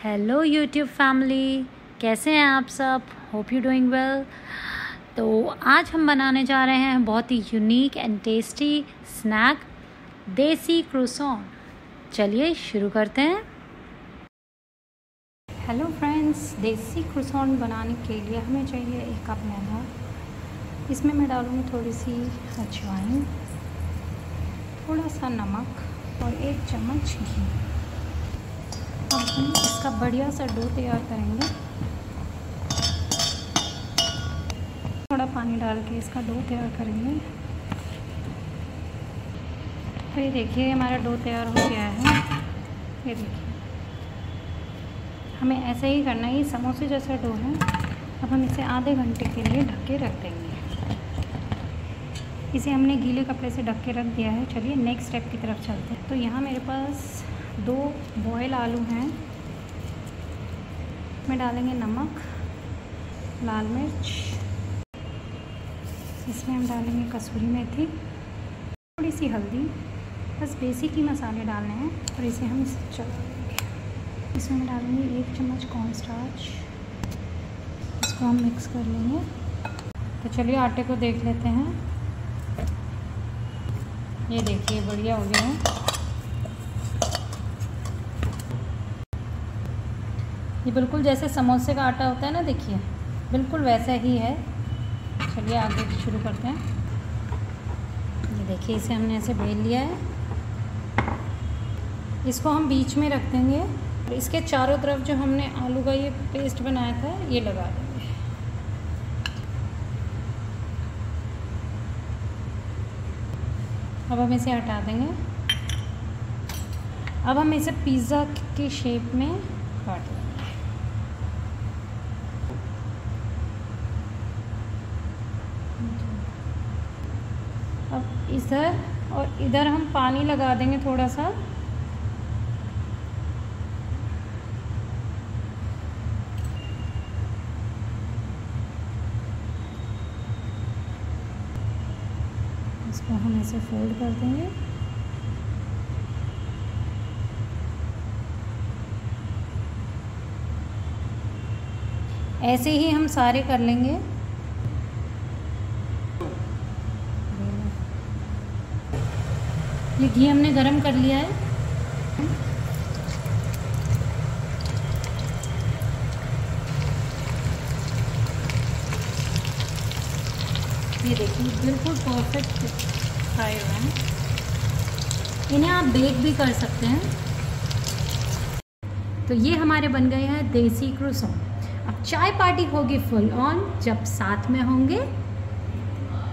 Hello YouTube family कैसे हैं आप सब? होप यू डूइंग वेल तो आज हम बनाने जा रहे हैं बहुत ही unique and tasty snack desi croissant चलिए शुरू करते हैं। हेलो फ्रेंड्स देसी क्रूसॉन बनाने के लिए हमें चाहिए एक कप मैदा। इसमें मैं डालूँगी थोड़ी सी अजवाइन, थोड़ा सा नमक और एक चम्मच घी। अब हम इसका बढ़िया सा डो तैयार करेंगे। थोड़ा पानी डाल के इसका डो तैयार करेंगे। तो ये देखिए हमारा डो तैयार हो गया है। ये देखिए। हमें ऐसे ही करना है, ये समोसे जैसा डो है। अब हम इसे आधे घंटे के लिए ढक के रख देंगे। इसे हमने गीले कपड़े से ढक के रख दिया है। चलिए नेक्स्ट स्टेप की तरफ़ चलते हैं। तो यहाँ मेरे पास दो बॉयल आलू हैं। में डालेंगे नमक, लाल मिर्च। इसमें हम डालेंगे कसूरी मेथी। थोड़ी सी हल्दी। बस बेसिक ही मसाले डालने हैं और इसे हम चला देंगे इसमें हम डालेंगे एक चम्मच कॉर्न स्टार्च इसको हम मिक्स कर लेंगे। तो चलिए आटे को देख लेते हैं। ये देखिए, बढ़िया हो गया है। ये बिल्कुल जैसे समोसे का आटा होता है ना, देखिए। बिल्कुल वैसा ही है। चलिए आगे शुरू करते हैं। ये देखिए, इसे हमने ऐसे बेल लिया है। इसको हम बीच में रख देंगे। इसके चारों तरफ़ जो हमने आलू का ये पेस्ट बनाया था, ये लगा देंगे। अब हम इसे हटा देंगे। अब हम इसे पिज़्ज़ा के शेप में काट देंगे। अब इधर और इधर हम पानी लगा देंगे थोड़ा सा। इसको हम ऐसे फोल्ड कर देंगे। ऐसे ही हम सारे कर लेंगे। ये घी हमने गरम कर लिया है। ये देखिए, बिल्कुल परफेक्ट फ्राई हुए हैं। इन्हें आप बेक भी कर सकते हैं। तो ये हमारे बन गए हैं देसी क्रूसों अब चाय पार्टी होगी फुल ऑन जब साथ में होंगे।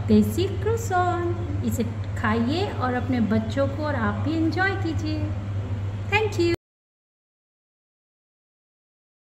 देसी क्रूसॉन इसे खाइए और अपने बच्चों को और आप भी इंजॉय कीजिए। Thank you